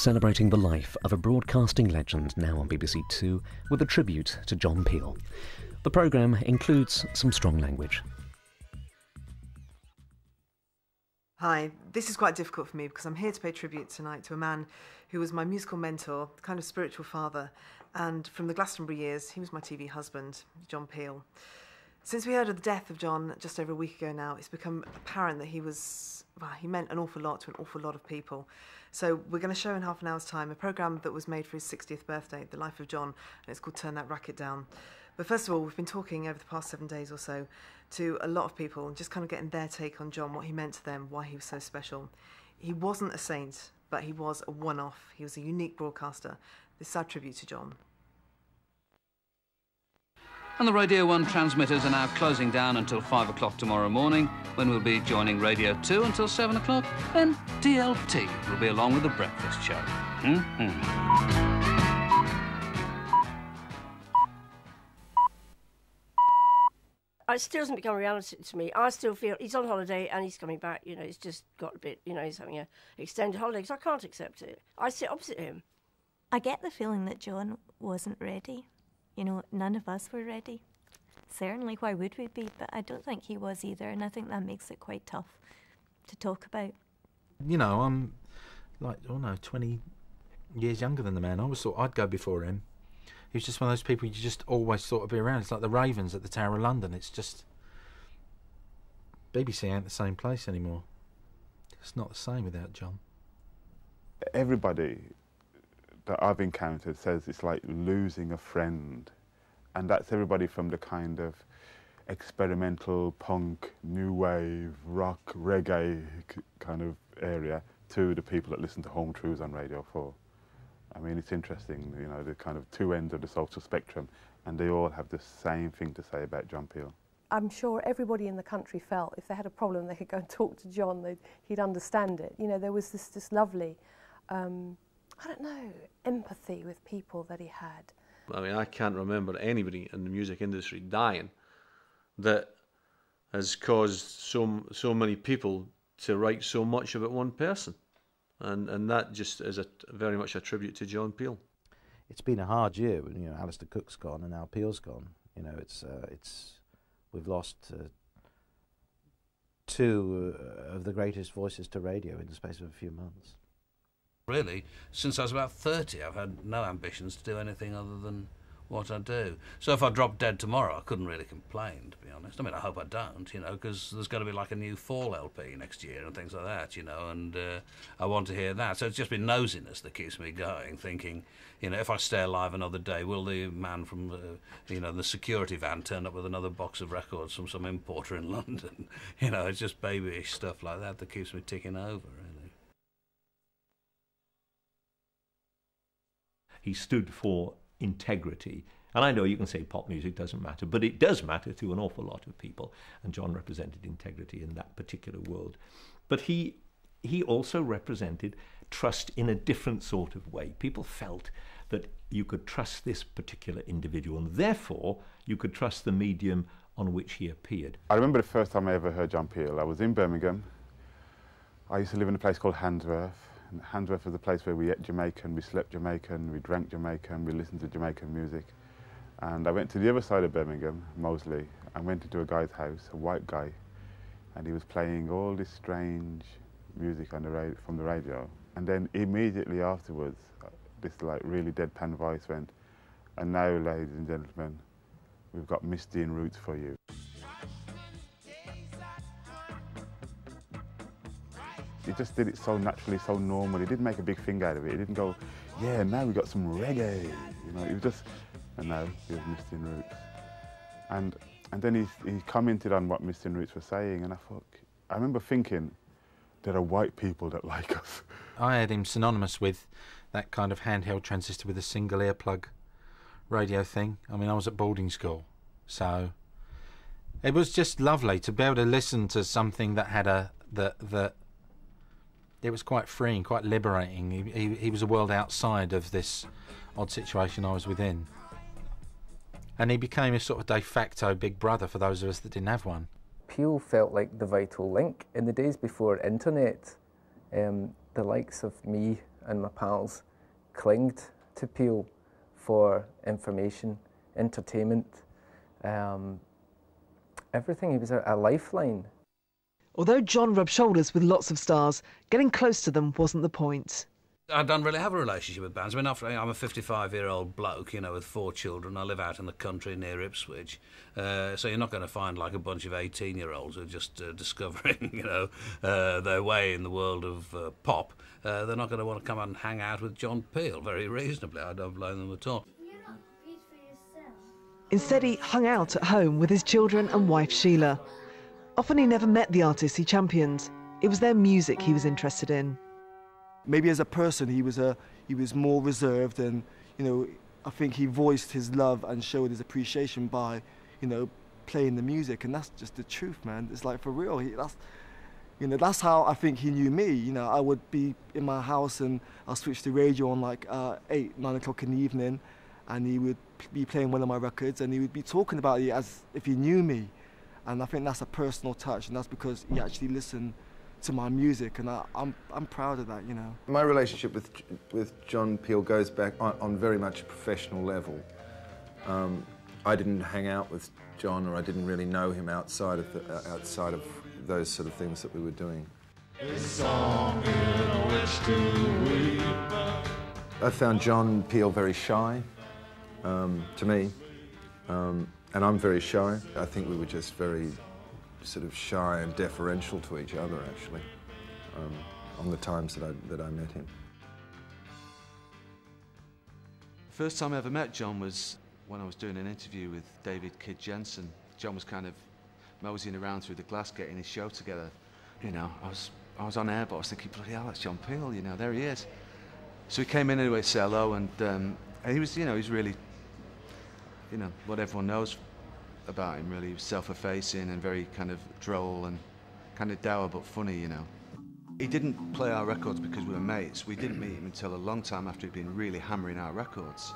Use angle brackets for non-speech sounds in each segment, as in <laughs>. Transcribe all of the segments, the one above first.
celebrating the life of a broadcasting legend now on BBC Two with a tribute to John Peel. The programme includes some strong language. Hi, this is quite difficult for me because I'm here to pay tribute tonight to a man who was my musical mentor, kind of spiritual father, and from the Glastonbury years, he was my TV husband, John Peel. Since we heard of the death of John just over a week ago now, it's become apparent that he was, well, he meant an awful lot to an awful lot of people. So we're going to show in half an hour's time a programme that was made for his 60th birthday, The Life of John, and it's called Turn That Racket Down. But first of all, we've been talking over the past seven days or so to a lot of people and just kind of getting their take on John, what he meant to them, why he was so special. He wasn't a saint, but he was a one off. He was a unique broadcaster. This sad tribute to John. And the Radio 1 transmitters are now closing down until 5 o'clock tomorrow morning, when we'll be joining Radio 2 until 7 o'clock. and DLT will be along with the breakfast show. Mm-hmm. it still doesn't become reality to me. I still feel he's on holiday and he's coming back. You know, he's just got a bit. You know, he's having a extended holiday because I can't accept it. I sit opposite him. I get the feeling that John wasn't ready. You know, none of us were ready. Certainly, why would we be? But I don't think he was either, and I think that makes it quite tough to talk about. You know, I'm like, oh no, 20 years younger than the man. I always thought I'd go before him. He was just one of those people you just always thought would be around. It's like the Ravens at the Tower of London. It's just. BBC ain't the same place anymore. It's not the same without John. Everybody that I've encountered says it's like losing a friend. And that's everybody from the kind of experimental punk, new wave, rock, reggae kind of area to the people that listen to Home Truths on Radio 4. I mean, it's interesting, you know, the kind of two ends of the social spectrum, and they all have the same thing to say about John Peel. I'm sure everybody in the country felt if they had a problem, they could go and talk to John, he'd understand it. You know, there was this, this lovely, um, I don't know, empathy with people that he had. I mean, I can't remember anybody in the music industry dying that has caused so, so many people to write so much about one person and and that just is a very much a tribute to John Peel. It's been a hard year. You know, Alistair Cooke's gone and now Peel's gone. You know, it's uh, it's we've lost uh, two uh, of the greatest voices to radio in the space of a few months. Really, since I was about thirty, I've had no ambitions to do anything other than what I do. So if I drop dead tomorrow, I couldn't really complain, to be honest. I mean, I hope I don't, you know, because there's going to be like a new Fall LP next year and things like that, you know, and uh, I want to hear that. So it's just been nosiness that keeps me going, thinking, you know, if I stay alive another day, will the man from, uh, you know, the security van turn up with another box of records from some importer in <laughs> London? you know, it's just babyish stuff like that that keeps me ticking over, He stood for integrity. And I know you can say pop music doesn't matter, but it does matter to an awful lot of people. And John represented integrity in that particular world. But he, he also represented trust in a different sort of way. People felt that you could trust this particular individual, and therefore you could trust the medium on which he appeared. I remember the first time I ever heard John Peel. I was in Birmingham. I used to live in a place called Handsworth. And Handsworth was a place where we ate Jamaican, we slept Jamaican, we drank Jamaican, we listened to Jamaican music. And I went to the other side of Birmingham, Moseley, and went into a guy's house, a white guy, and he was playing all this strange music on the from the radio. And then immediately afterwards, uh, this like really deadpan voice went, and now, ladies and gentlemen, we've got Misty in Roots for you. He just did it so naturally, so normal. He didn't make a big thing out of it. He didn't go, yeah, now we got some reggae. You know, he was just, and now he was Misty in Roots. And, and then he, he commented on what Misty in Roots was saying, and I thought, I remember thinking, there are white people that like us. <laughs> I had him synonymous with that kind of handheld transistor with a single earplug radio thing. I mean, I was at boarding school, so it was just lovely to be able to listen to something that had a that that it was quite freeing, quite liberating. He, he, he was a world outside of this odd situation I was within. And he became a sort of de facto big brother for those of us that didn't have one. Peel felt like the vital link in the days before internet. Um, the likes of me and my pals clinged to Peel for information, entertainment, um, everything. He was a, a lifeline. Although John rubbed shoulders with lots of stars, getting close to them wasn't the point. I don't really have a relationship with bands. I mean, after, I'm a 55 year old bloke, you know, with four children. I live out in the country near Ipswich. Uh, so you're not going to find like a bunch of 18 year olds who are just uh, <laughs> discovering, you know, uh, their way in the world of uh, pop. Uh, they're not going to want to come and hang out with John Peel, very reasonably. I don't blame them at all. Instead, he hung out at home with his children and wife Sheila. Often he never met the artists he championed. It was their music he was interested in. Maybe as a person, he was a he was more reserved, and you know, I think he voiced his love and showed his appreciation by, you know, playing the music, and that's just the truth, man. It's like for real. He, that's you know, that's how I think he knew me. You know, I would be in my house and I'll switch the radio on like uh, eight, nine o'clock in the evening, and he would be playing one of my records, and he would be talking about it as if he knew me. And I think that's a personal touch, and that's because he actually listened to my music, and I, I'm I'm proud of that, you know. My relationship with with John Peel goes back on, on very much a professional level. Um, I didn't hang out with John, or I didn't really know him outside of the, uh, outside of those sort of things that we were doing. I found John Peel very shy, um, to me, um, and I'm very shy. I think we were just very sort of shy and deferential to each other, actually, um, on the times that I, that I met him. First time I ever met John was when I was doing an interview with David Kid Jensen. John was kind of moseying around through the glass getting his show together. You know, I was I was on air, but I was thinking, bloody hell, that's John Peel, you know, there he is. So he came in anyway to say hello, and, um, and he was, you know, he's really, you know, what everyone knows about him, really. Self-effacing and very kind of droll and kind of dour but funny, you know. He didn't play our records because we were mates. We didn't meet him until a long time after he'd been really hammering our records.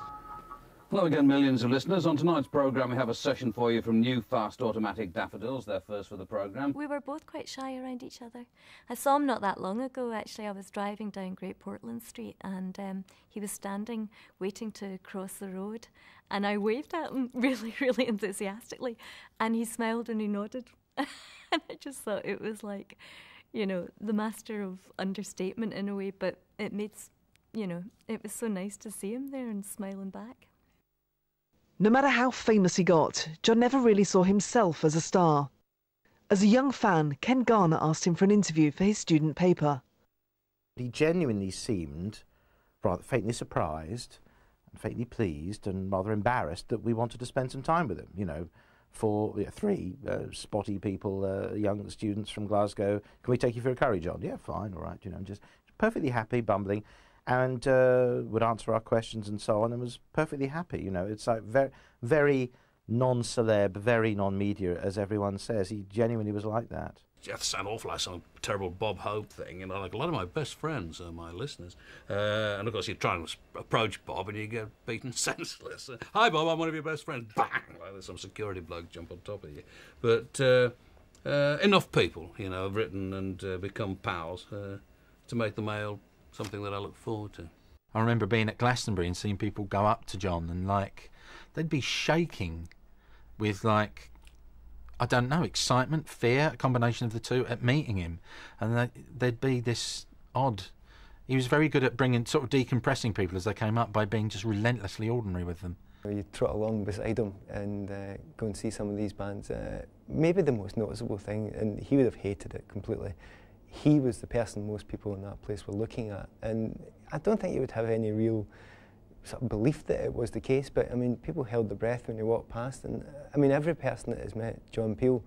Hello again, millions of listeners. On tonight's programme, we have a session for you from new fast automatic daffodils. They're first for the programme. We were both quite shy around each other. I saw him not that long ago, actually. I was driving down Great Portland Street and um, he was standing waiting to cross the road. And I waved at him <laughs> really, really enthusiastically. And he smiled and he nodded. <laughs> and I just thought it was like, you know, the master of understatement in a way, but it made, you know, it was so nice to see him there and smiling back. No matter how famous he got, John never really saw himself as a star. As a young fan, Ken Garner asked him for an interview for his student paper. He genuinely seemed rather faintly surprised, and faintly pleased, and rather embarrassed that we wanted to spend some time with him. You know, for yeah, three uh, spotty people, uh, young students from Glasgow. Can we take you for a curry, John? Yeah, fine, all right. You know, just perfectly happy, bumbling and uh, would answer our questions and so on, and was perfectly happy. You know, it's like very, very non-celeb, very non-media, as everyone says. He genuinely was like that. To sound awful like some terrible Bob Hope thing. Know, like a lot of my best friends are my listeners. Uh, and of course, you try and approach Bob and you get beaten <laughs> senseless. Uh, Hi, Bob, I'm one of your best friends. Bang! Like there's some security bloke jump on top of you. But uh, uh enough people, you know, have written and uh, become pals uh, to make the mail something that I look forward to. I remember being at Glastonbury and seeing people go up to John and like they'd be shaking with like I don't know excitement, fear, a combination of the two at meeting him, and they, there'd be this odd. He was very good at bringing sort of decompressing people as they came up by being just relentlessly ordinary with them. You trot along beside him and uh, go and see some of these bands. Uh, maybe the most noticeable thing, and he would have hated it completely, he was the person most people in that place were looking at. And I don't think you would have any real sort of belief that it was the case, but I mean, people held their breath when they walked past. And I mean, every person that has met John Peel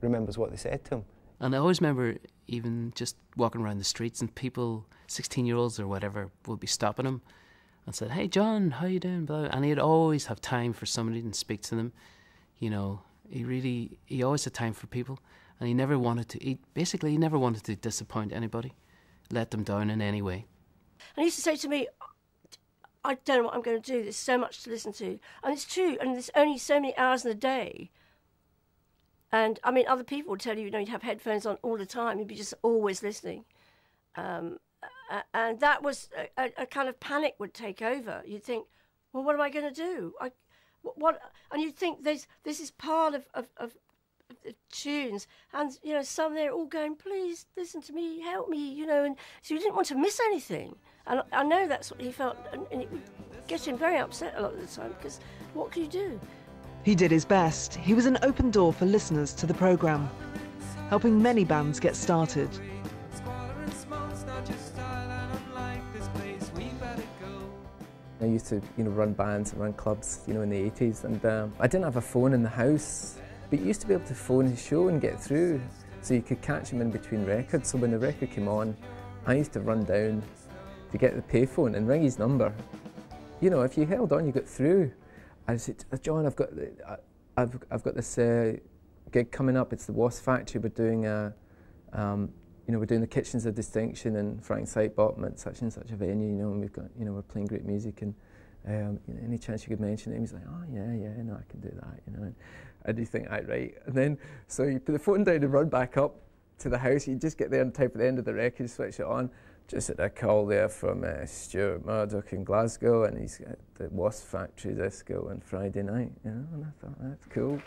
remembers what they said to him. And I always remember even just walking around the streets and people, 16 year olds or whatever, would be stopping him and said, Hey, John, how you doing? And he'd always have time for somebody and speak to them. You know, he really, he always had time for people and he never wanted to. He basically he never wanted to disappoint anybody, let them down in any way. And he used to say to me, "I don't know what I'm going to do. There's so much to listen to, and it's true. And there's only so many hours in the day." And I mean, other people would tell you, you know, you'd have headphones on all the time. You'd be just always listening. Um, and that was a, a, kind of panic would take over. You'd think, well, what am I going to do? I, what, and you'd think this this is part of, of, of tunes, and you know, some they're all going, please listen to me, help me, you know, and so you didn't want to miss anything. And I know that's what he felt, and, and it would get him very upset a lot of the time because what could you do? He did his best. He was an open door for listeners to the programme, helping many bands get started. I used to, you know, run bands and run clubs, you know, in the 80s, and um, I didn't have a phone in the house, but you used to be able to phone his show and get through, so you could catch him in between records. So when the record came on, I used to run down to get the payphone and ring his number. You know, if you held on, you got through. I said, John, I've got, I've, I've got this uh, gig coming up. It's the Wasp Factory. We're doing a, um, you know, we're doing the Kitchens of Distinction and Frank Sidebottom at such and such a venue, you know, and we've got, you know, we're playing great music and um, you know, any chance you could mention him? He's like, oh yeah, yeah, no, I can do that, you know. And I do think, right, right. And then, so you put the phone down and run back up to the house. You just get there and type at the end of the record, switch it on. Just had a call there from uh, Stuart Murdoch in Glasgow, and he's got the Wasp Factory disco on Friday night, you know, and I thought, that's cool.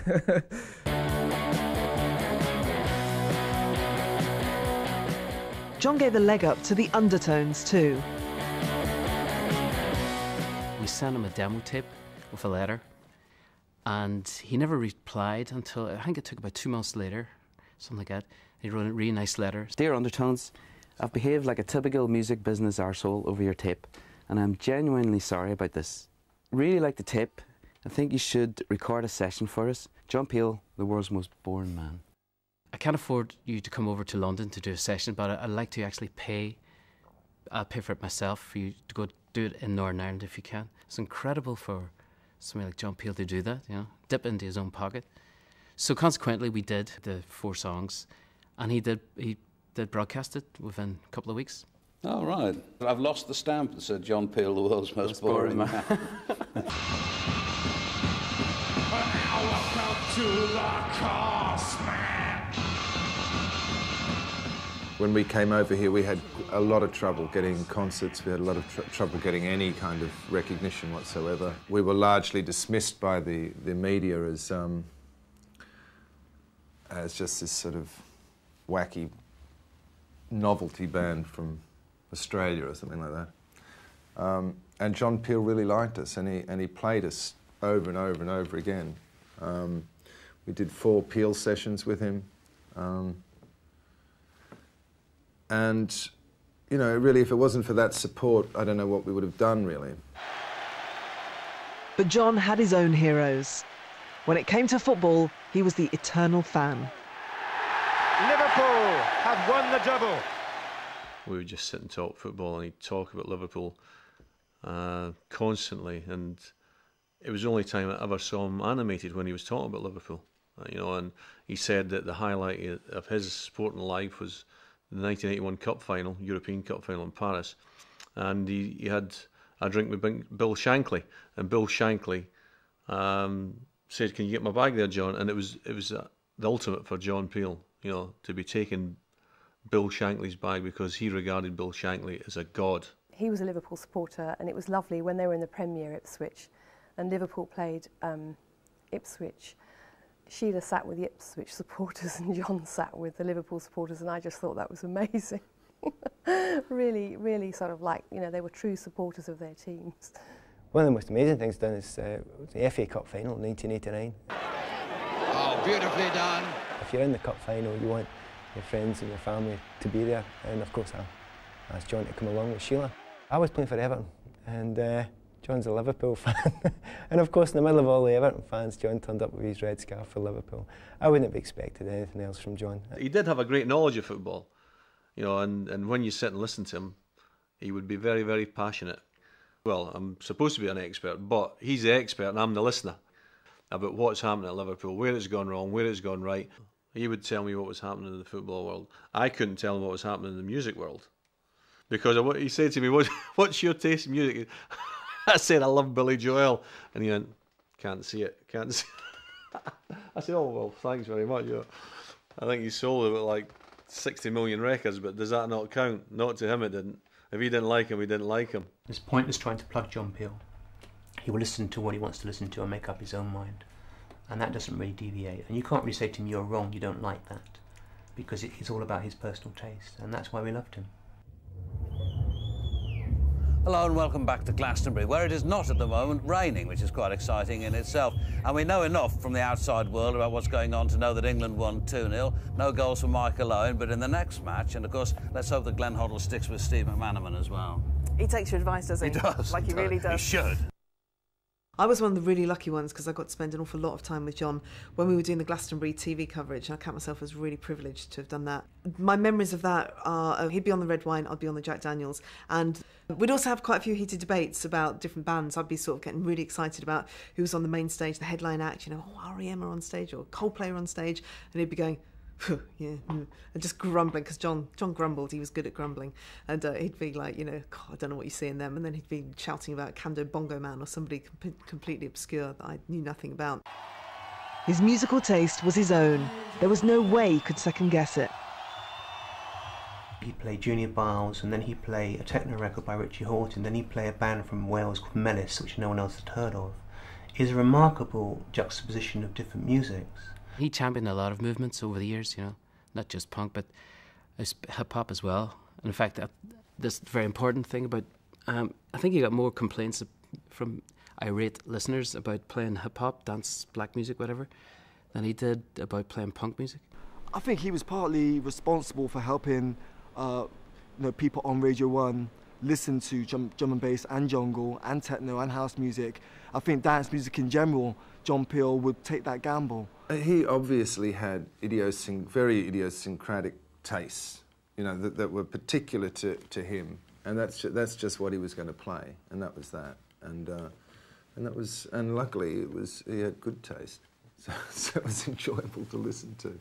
<laughs> John gave a leg up to the undertones too. Sent him a demo tape with a letter, and he never replied until I think it took about two months later, something like that. He wrote a really nice letter. Dear Undertones, I've behaved like a typical music business arsehole over your tape, and I'm genuinely sorry about this. Really like the tape, I think you should record a session for us. John Peel, the world's most boring man. I can't afford you to come over to London to do a session, but I'd like to actually pay. I'll pay for it myself for you to go do it in Northern Ireland if you can. It's incredible for somebody like John Peel to do that, you know, dip into his own pocket. So consequently, we did the four songs, and he did he did broadcast it within a couple of weeks. Oh right, I've lost the stamp that said John Peel, the world's most, most boring, boring man. <laughs> When we came over here, we had a lot of trouble getting concerts. We had a lot of tr trouble getting any kind of recognition whatsoever. We were largely dismissed by the, the media as, um, as just this sort of wacky novelty band from Australia or something like that. Um, and John Peel really liked us, and he, and he played us over and over and over again. Um, we did four Peel sessions with him. Um, and, you know, really, if it wasn't for that support, I don't know what we would have done, really. But John had his own heroes. When it came to football, he was the eternal fan. Liverpool have won the double. We would just sit and talk football, and he'd talk about Liverpool uh, constantly. And it was the only time I ever saw him animated when he was talking about Liverpool. Uh, you know, and he said that the highlight of his sporting life was the 1981 Cup final, European Cup final in Paris, and he, he had a drink with Bill Shankly, and Bill Shankly um, said, "Can you get my bag there, John?" And it was it was uh, the ultimate for John Peel, you know, to be taking Bill Shankly's bag because he regarded Bill Shankly as a god. He was a Liverpool supporter, and it was lovely when they were in the Premier Ipswich, and Liverpool played um, Ipswich Sheila sat with the Ipswich supporters <laughs> and John sat with the Liverpool supporters, and I just thought that was amazing. <laughs> really, really sort of like, you know, they were true supporters of their teams. One of the most amazing things done is uh, the FA Cup final in 1989. Oh, beautifully done. If you're in the Cup final, you want your friends and your family to be there, and of course I asked John to come along with Sheila. I was playing for Everton, and uh, John's a Liverpool <laughs> fan. and of course, in the middle of all the Everton fans, John turned up with his red scarf for Liverpool. I wouldn't have expected anything else from John. He did have a great knowledge of football, you know, and, and when you sit and listen to him, he would be very, very passionate. Well, I'm supposed to be an expert, but he's the expert and I'm the listener about what's happening at Liverpool, where it's gone wrong, where it's gone right. He would tell me what was happening in the football world. I couldn't tell him what was happening in the music world. Because he said to me, <laughs> What's your taste in music? <laughs> I said I love Billy Joel, and he went, "Can't see it, can't see." <laughs> I said, oh, well, thanks very much. I think he sold about like 60 million records, but does that not count? Not to him, it didn't. If he didn't like him, he didn't like him. It's pointless trying to plug John Peel. He will listen to what he wants to listen to and make up his own mind. And that doesn't really deviate. And you can't really say to him, you're wrong, you don't like that. Because it's all about his personal taste. And that's why we loved him. Hello and welcome back to Glastonbury, where it is not at the moment raining, which is quite exciting in itself. And we know enough from the outside world about what's going on to know that England won 2 0. No goals for Michael Owen, but in the next match, and of course, let's hope that Glenn Hoddle sticks with Steve McManaman as well. He takes your advice, does he? He does. Like he really does. He should. I was one of the really lucky ones because I got to spend an awful lot of time with John when we were doing the Glastonbury TV coverage. And I count myself as really privileged to have done that. My memories of that are uh, he'd be on the red wine, I'd be on the Jack Daniels. And we'd also have quite a few heated debates about different bands. I'd be sort of getting really excited about who was on the main stage, the headline act, you know, oh, REM are on stage or Coldplay are on stage. And he'd be going, <laughs> yeah, and just grumbling because John John grumbled. He was good at grumbling, and uh, he'd be like, you know, God, I don't know what you see in them, and then he'd be shouting about Kanda Bongo Man or somebody com- completely obscure that I knew nothing about. His musical taste was his own. There was no way he could second guess it. He'd play Junior Byles, and then he'd play a techno record by Richie and then he'd play a band from Wales called Melys, which no one else had heard of. It's a remarkable juxtaposition of different musics. He championed a lot of movements over the years, you know, not just punk, but hip hop as well. And in fact, that, this very important thing about, um, I think he got more complaints from irate listeners about playing hip hop, dance, black music, whatever, than he did about playing punk music. I think he was partly responsible for helping, uh, you know, people on Radio One listen to drum, drum and bass and jungle and techno and house music. I think dance music in general, John Peel would take that gamble. Uh, he obviously had idiosync- very idiosyncratic tastes, you know, that, that were particular to, to him, and that's ju- that's just what he was going to play, and that was that, and uh, and that was, and luckily it was he had good taste, <laughs> so, so it was enjoyable to listen to.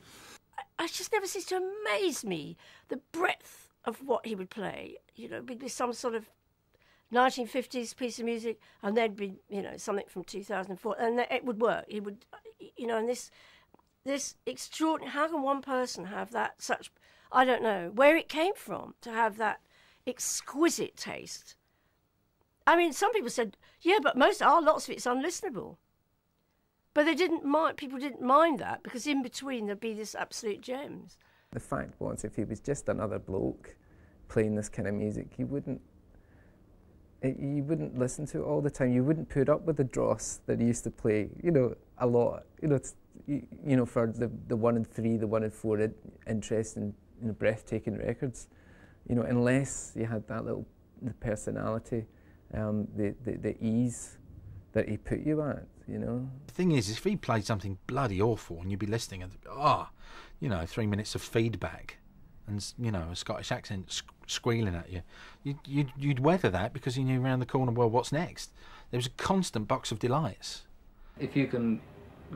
I just never ceased to amaze me the breadth of what he would play. You know, be some sort of 1950s piece of music, and there'd be you know something from 2004, and it would work. It would, you know, and this this extraordinary. How can one person have that such? I don't know where it came from to have that exquisite taste. I mean, some people said, yeah, but most are lots of it's unlistenable. But they didn't mind. People didn't mind that because in between there'd be this absolute gems. The fact was, if he was just another bloke playing this kind of music, you wouldn't it, you wouldn't listen to it all the time. You wouldn't put up with the dross that he used to play, you know, a lot. You know, you, you know, for the, the one and three, the one and four in, interest in you know, breathtaking records, you know, unless you had that little the personality, um, the, the, the ease that he put you at, you know. The thing is, if he played something bloody awful and you'd be listening and, ah, oh, you know, three minutes of feedback and, you know, a Scottish accent squealing at you, you'd, you'd, you'd weather that because you knew around the corner, well, what's next? There was a constant box of delights. If you can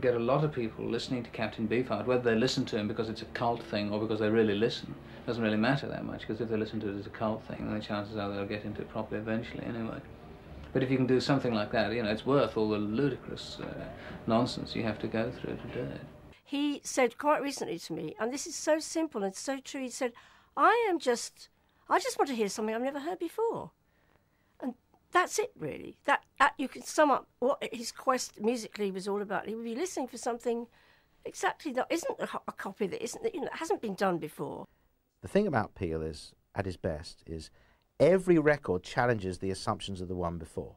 get a lot of people listening to Captain Beefheart, whether they listen to him because it's a cult thing or because they really listen, doesn't really matter that much, because if they listen to it as a cult thing, then the chances are they'll get into it properly eventually anyway. But if you can do something like that, you know, it's worth all the ludicrous uh, nonsense you have to go through to do it. He said quite recently to me, and this is so simple and so true, he said, I am just I just want to hear something I've never heard before. And that's it, really. That, that you can sum up what his quest musically was all about. He would be listening for something exactly that isn't a, a copy that isn't you know that hasn't been done before. The thing about Peel is, at his best, is every record challenges the assumptions of the one before.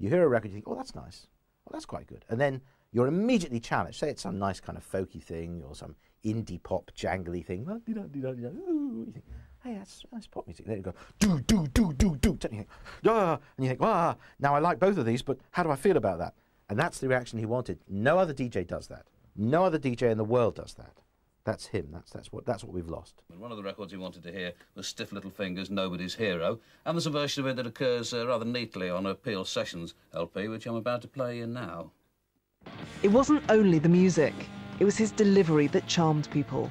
You hear a record, you think, oh, that's nice. Well, that's quite good. And then you're immediately challenged. Say it's some nice kind of folky thing or some indie pop jangly thing. You think, hey, that's, that's pop music. There you go, do, do, do, do, do. And you think, yeah, and you think, ah, now I like both of these, but how do I feel about that? And that's the reaction he wanted. No other DJ does that. No other DJ in the world does that. That's him. That's that's what that's what we've lost. One of the records he wanted to hear was Stiff Little Fingers, Nobody's Hero, and there's a version of it that occurs uh, rather neatly on a Peel Sessions LP, which I'm about to play in now. It wasn't only the music; it was his delivery that charmed people.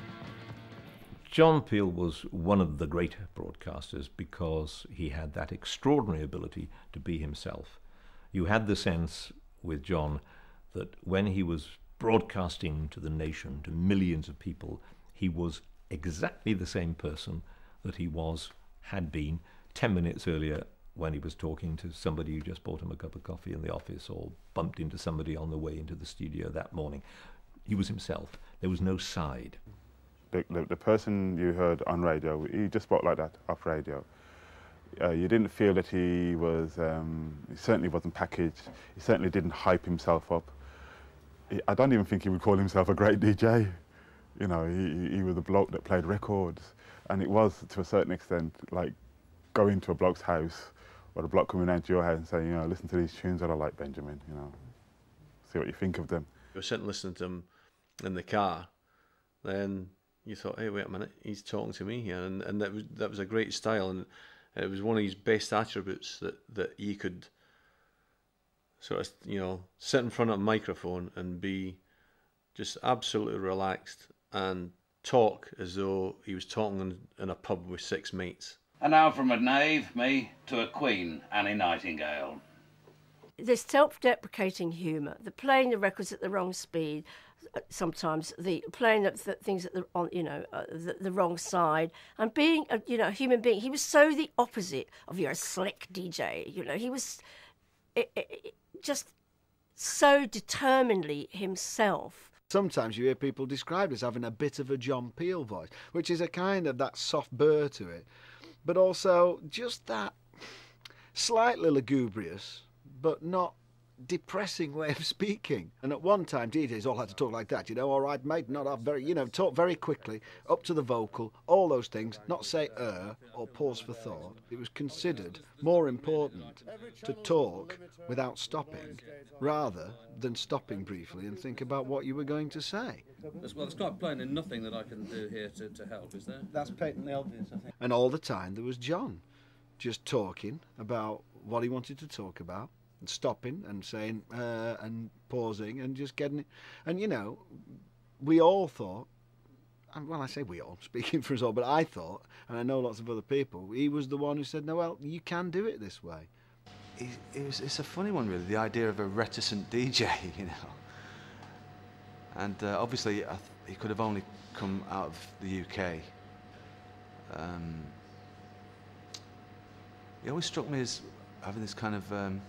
John Peel was one of the great broadcasters because he had that extraordinary ability to be himself. You had the sense with John that when he was broadcasting to the nation, to millions of people, he was exactly the same person that he was, had been 10 minutes earlier when he was talking to somebody who just bought him a cup of coffee in the office or bumped into somebody on the way into the studio that morning. He was himself. There was no side. The, the, the person you heard on radio, he just spoke like that off radio. Uh, you didn't feel that he was, um, he certainly wasn't packaged. He certainly didn't hype himself up. He, I don't even think he would call himself a great DJ. You know, he, he was a bloke that played records. And it was, to a certain extent, like going to a bloke's house or a block coming down to your house and saying, you know, listen to these tunes that I like, Benjamin, you know, see what you think of them. You were sitting listening to him in the car, then you thought, hey, wait a minute, he's talking to me here. And, and that, was, that was a great style. And it was one of his best attributes that, that he could sort of, you know, sit in front of a microphone and be just absolutely relaxed and talk as though he was talking in, in a pub with six mates. And now from a knave, me, to a queen, Annie Nightingale. This self-deprecating humour, the playing the records at the wrong speed, uh, sometimes the playing the, the things at the on you know uh, the, the wrong side, and being a you know a human being. He was so the opposite of your slick DJ. You know, he was it, it, just so determinedly himself. Sometimes you hear people described as having a bit of a John Peel voice, which is a kind of that soft burr to it, but also just that slightly lugubrious, but not depressing way of speaking. And at one time, DJs all had to talk like that, you know, all right, mate, not up very, you know, talk very quickly, up to the vocal, all those things, not say er or pause for thought. It was considered more important to talk without stopping rather than stopping briefly and think about what you were going to say. Well, it's quite plain and nothing that I can do here to, to help, is there? That's patently obvious, I think. And all the time there was John just talking about what he wanted to talk about and stopping and saying uh, and pausing and just getting it. And you know, we all thought, and well, I say we all, <laughs> speaking for us all, but I thought, and I know lots of other people, he was the one who said, no, well, you can do it this way. It, it was, it's a funny one, really, the idea of a reticent <laughs> DJ, you know. And uh, obviously, he could have only come out of the UK. Um, he always struck me as having this kind of um,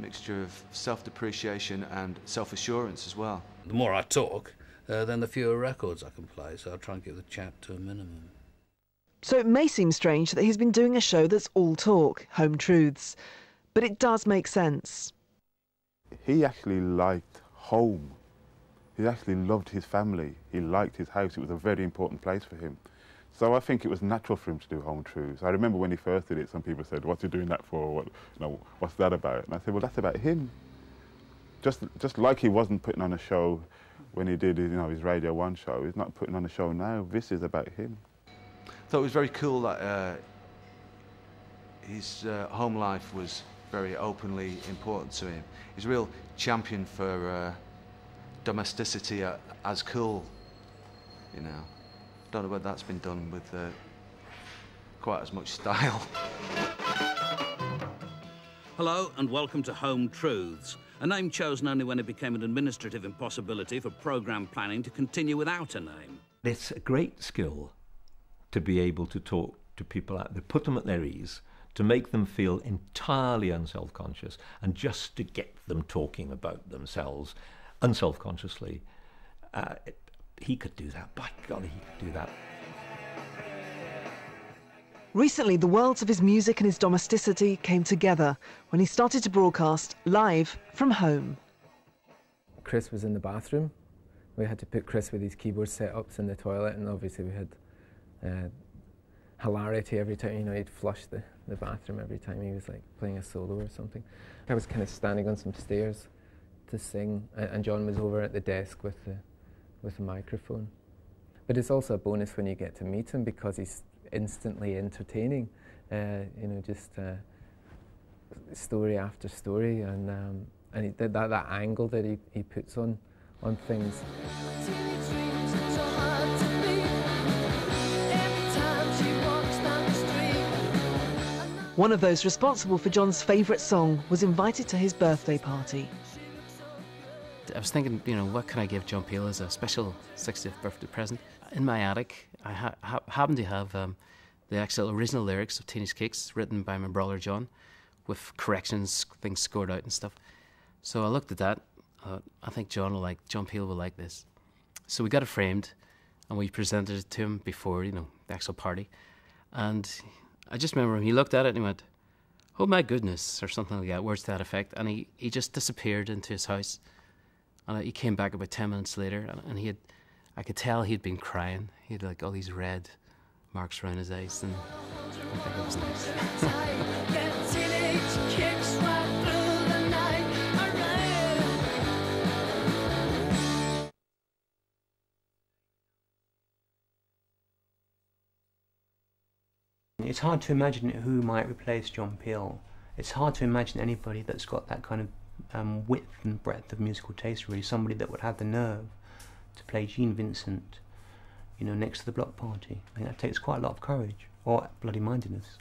mixture of self-depreciation and self-assurance as well. The more I talk, uh, then the fewer records I can play, so I'll try and keep the chat to a minimum. So it may seem strange that he's been doing a show that's all talk, Home Truths, but it does make sense. He actually liked home. He actually loved his family. He liked his house. It was a very important place for him. So I think it was natural for him to do home truths. I remember when he first did it, some people said, "What's he doing that for? What, you know, what's that about?" And I said, "Well, that's about him. Just, just like he wasn't putting on a show when he did, you know, his Radio One show. He's not putting on a show now. This is about him." thought it was very cool that uh, his uh, home life was very openly important to him. He's a real champion for uh, domesticity uh, as cool, you know. Don't know whether that's been done with uh, quite as much style. Hello and welcome to Home Truths, a name chosen only when it became an administrative impossibility for programme planning to continue without a name. It's a great skill to be able to talk to people, at, to put them at their ease, to make them feel entirely unself-conscious, and just to get them talking about themselves unself-consciously. Uh, he could do that. By golly, he could do that. Recently, the worlds of his music and his domesticity came together when he started to broadcast live from home. Chris was in the bathroom. We had to put Chris with his keyboard setups in the toilet, and obviously we had uh, hilarity every time. You know, he'd flush the, the bathroom every time he was like playing a solo or something. I was kind of standing on some stairs to sing, and John was over at the desk with the with a microphone. But it's also a bonus when you get to meet him because he's instantly entertaining. Uh, you know, just uh, story after story, and um, and he, that that angle that he, he puts on on things. One of those responsible for John's favourite song was invited to his birthday party. Was thinking, you know, what can I give John Peel as a special 60th birthday present? In my attic, I ha- ha- happen to have um, the actual original lyrics of Teenage Kicks written by my brother John, with corrections, things scored out and stuff. So I looked at that. Uh, I think John will like John Peel will like this. So we got it framed, and we presented it to him before you know the actual party. And I just remember him, he looked at it and he went, "Oh my goodness," or something like that, words to that effect. And he, he just disappeared into his house. And he came back about ten minutes later, and, and he had, I could tell he'd been crying. He had like all these red marks around his eyes, and I think it was nice. It's hard to imagine who might replace John Peel. It's hard to imagine anybody that's got that kind of um, width and breadth of musical taste, really. Somebody that would have the nerve to play Gene Vincent, you know, next to the Bloc Party. I think that takes quite a lot of courage or bloody mindedness.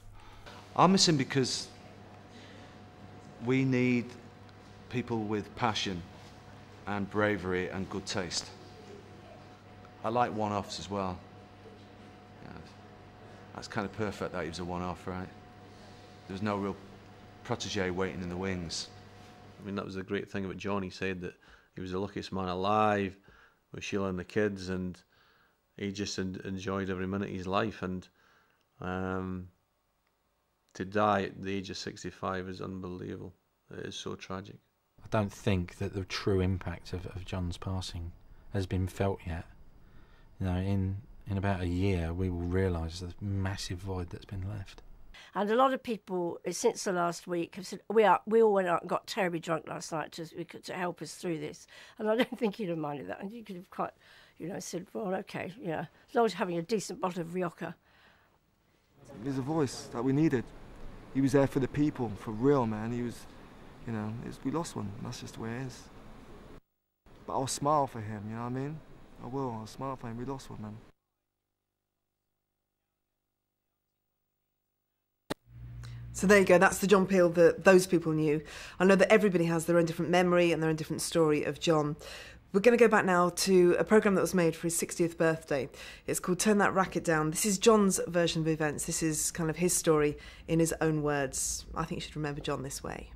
I miss him because we need people with passion and bravery and good taste. I like one offs as well. That's kind of perfect that he was a one-off, right? There was no real protege waiting in the wings. I mean, that was the great thing about John. He said that he was the luckiest man alive with Sheila and the kids, and he just enjoyed every minute of his life. And um, to die at the age of 65 is unbelievable. It is so tragic. I don't think that the true impact of, of John's passing has been felt yet. You know, in in about a year, we will realise the massive void that's been left. And a lot of people, eh, since the last week, have said, we, are, we all went out and got terribly drunk last night to, to help us through this. And I don't <laughs> think he'd have minded that. And you could have quite, you know, said, well, okay, yeah, as long as having a decent bottle of Rioja. He's a voice that we needed. He was there for the people, for real, man. He was, you know, we lost one. That's just the way it is. But I'll smile for him, you know what I mean? I will. I'll smile for him. We lost one, man. So there you go. That's the John Peel that those people knew. I know that everybody has their own different memory and their own different story of John. We're going to go back now to a programme that was made for his 60th birthday. It's called Turn That Racket Down. This is John's version of events. This is kind of his story in his own words. I think you should remember John this way.